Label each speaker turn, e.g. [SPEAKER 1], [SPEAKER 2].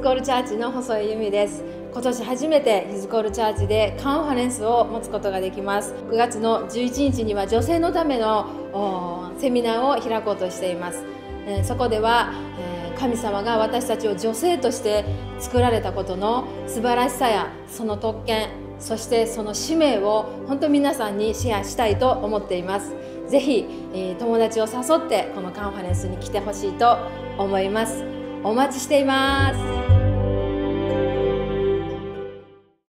[SPEAKER 1] ズコールチャーチの細井由美です。今年初めてヒズコールチャーチでカンファレンスを持つことができます。9月の11日には女性のためのセミナーを開こうとしています、えそこでは、え神様が私たちを女性として作られたことの素晴らしさやその特権そしてその使命を本当皆さんにシェアしたいと思っています。ぜひ、え友達を誘ってこのカンファレンスに来てほしいと思います。お待ちしています。